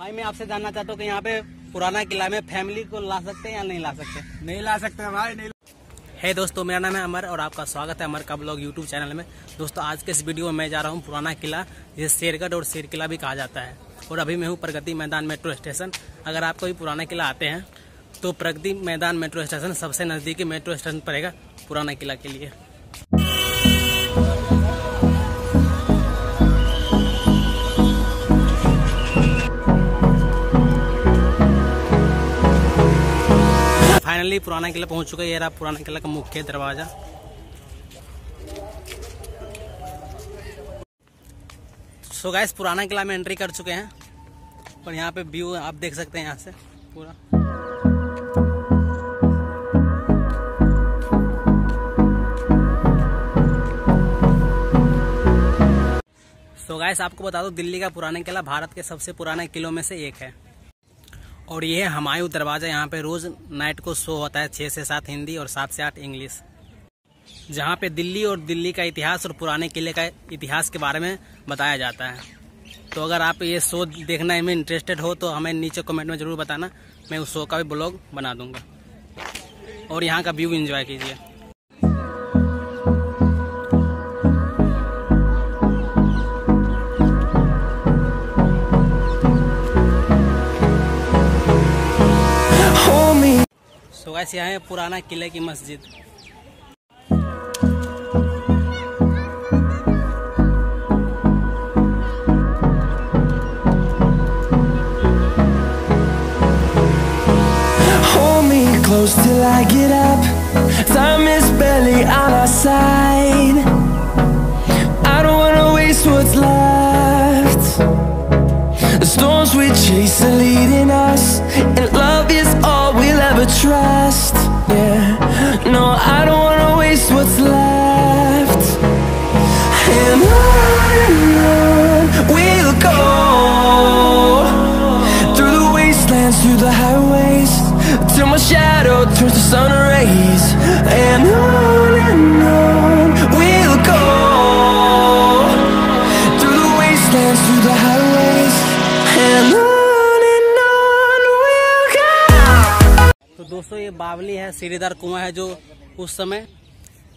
भाई मैं आपसे जानना चाहता हूँ कि यहाँ पे पुराना किला में फैमिली को ला सकते हैं या नहीं ला सकते? नहीं ला सकते भाई नहीं है दोस्तों मेरा नाम है अमर और आपका स्वागत है अमर का ब्लॉग यूट्यूब चैनल में। दोस्तों आज के इस वीडियो में मैं जा रहा हूँ पुराना किला जिसे शेरगढ़ और शेर किला भी कहा जाता है। और अभी मैं हूँ प्रगति मैदान मेट्रो स्टेशन अगर आप कोई पुराना किला आते हैं तो प्रगति मैदान मेट्रो स्टेशन सबसे नज़दीकी मेट्रो स्टेशन पड़ेगा पुराना किला के लिए। फाइनली पुराना किला पहुँच चुका है। ये रहा पुराना किला का मुख्य दरवाज़ा। सो गाइस पुराना किला में एंट्री कर चुके हैं। और यहाँ पे व्यू आप देख सकते हैं यहाँ से पूरा। सो गाइस आपको बता दो, दिल्ली का पुराना किला भारत के सबसे पुराने किलों में से एक है। और ये हमायू दरवाज़ा, यहाँ पे रोज नाइट को शो होता है छः से सात हिंदी और सात से आठ इंग्लिश जहाँ पे दिल्ली और दिल्ली का इतिहास और पुराने किले का इतिहास के बारे में बताया जाता है। तो अगर आप ये शो देखना में इंटरेस्टेड हो तो हमें नीचे कमेंट में ज़रूर बताना। मैं उस शो का भी ब्लॉग बना दूँगा। और यहाँ का व्यू इंजॉय कीजिए। सो गैस यहाँ है पुराना किले की मस्जिद Hold me close till I get up. Time is barely on our side. I don't wanna waste what's left. The storms we chase are leading us, Trust. yeah No, I don't तो दोस्तों, ये बावली है, सीढ़ीदार कुआँ है जो उस समय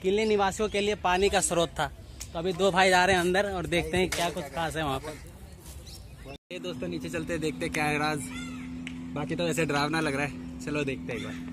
किले निवासियों के लिए पानी का स्रोत था। तो अभी दो भाई जा रहे हैं अंदर और देखते हैं क्या कुछ खास है वहाँ पर। ये दोस्तों, नीचे चलते देखते क्या है राज। बाकी तो ऐसे डरावना लग रहा है। चलो देखते हैं एक बार।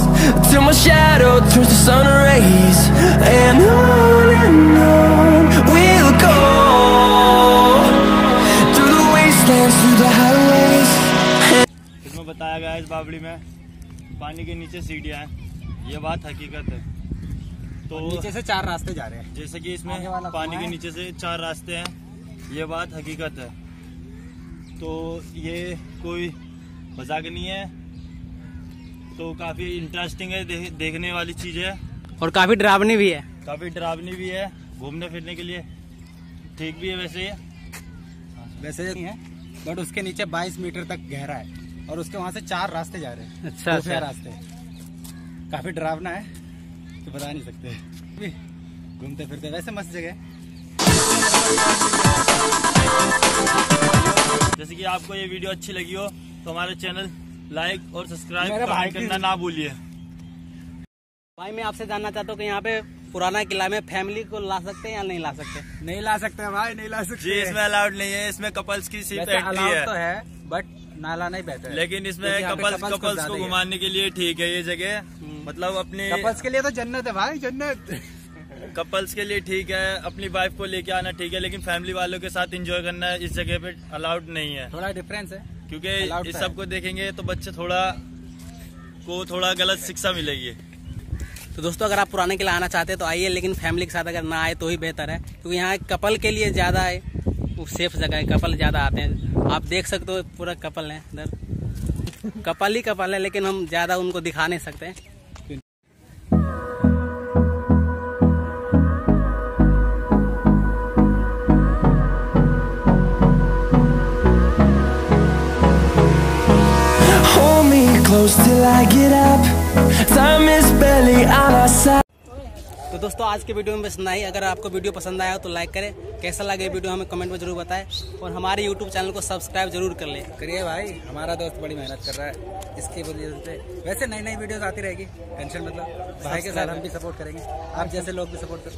till my shadow turns to sun rays. And on and on we'll go. Through the wastelands, through the highways. इसमें बताया गया इस बावड़ी में पानी के नीचे सीढ़ियाँ हैं। ये बात हकीकत है। तो नीचे से चार रास्ते जा रहे हैं। जैसे कि इसमें पानी के नीचे से चार रास्ते हैं। ये बात हकीकत है। तो ये कोई मज़ाक नहीं है। तो काफ़ी इंटरेस्टिंग है दे, देखने वाली चीज़ है। और काफ़ी डरावनी भी है। काफ़ी डरावनी भी है घूमने फिरने के लिए। ठीक भी है वैसे ये। वैसे नहीं है। बट उसके नीचे 22 मीटर तक गहरा है और उसके वहाँ से चार रास्ते जा रहे हैं। अच्छा, अच्छा। रास्ते। काफ़ी डरावना है तो बता नहीं सकते। घूमते फिरते वैसे मस्त जगह है। जैसे कि आपको ये वीडियो अच्छी लगी हो तो हमारे चैनल लाइक और सब्सक्राइब करना ना भूलिए। भाई मैं आपसे जानना चाहता हूँ कि यहाँ पे पुराना किला में फैमिली को ला सकते हैं या नहीं ला सकते? नहीं ला सकते भाई नहीं ला जी सकते इसमें अलाउड नहीं है इसमें कपल्स की सीट एंट्री है। तो है बट नाला नहीं बेहतर लेकिन इसमें कपल्स कपल्स को घुमाने के लिए ठीक है ये जगह। मतलब अपने कपल्स के लिए तो जन्नत है भाई जन्नत। कपल्स के लिए ठीक है अपनी वाइफ को लेके आना ठीक है लेकिन फैमिली वालों के साथ एंजॉय करना इस जगह पे अलाउड नहीं है। थोड़ा डिफरेंस है। क्योंकि इस तो। सबको देखेंगे तो बच्चे थोड़ा को थोड़ा गलत शिक्षा मिलेगी। तो दोस्तों अगर आप पुराने किला आना चाहते हैं तो आइए लेकिन फैमिली के साथ अगर ना आए तो ही बेहतर है। क्योंकि यहाँ कपल के लिए ज़्यादा है वो सेफ़ जगह है कपल ज़्यादा आते हैं। आप देख सकते हो पूरा कपल है इधर कपल ही कपल है लेकिन हम ज़्यादा उनको दिखा नहीं सकते। हैं close till I get up. Time is barely on our side. तो दोस्तों आज के वीडियो में बस इतना ही। अगर आपको वीडियो पसंद आया हो तो लाइक करें। कैसा लगे वीडियो हमें कमेंट में ज़रूर बताएँ। और हमारे यूट्यूब चैनल को सब्सक्राइब ज़रूर कर लें। करिए भाई हमारा दोस्त बड़ी मेहनत कर रहा है। इसकी वजह से। वैसे नई नई वीडियोस आती रहेगी। टेंशन मतलब भाई के साथ हम भी सपोर्ट करेंगे। आप जैसे लोग भी सपोर्ट करो।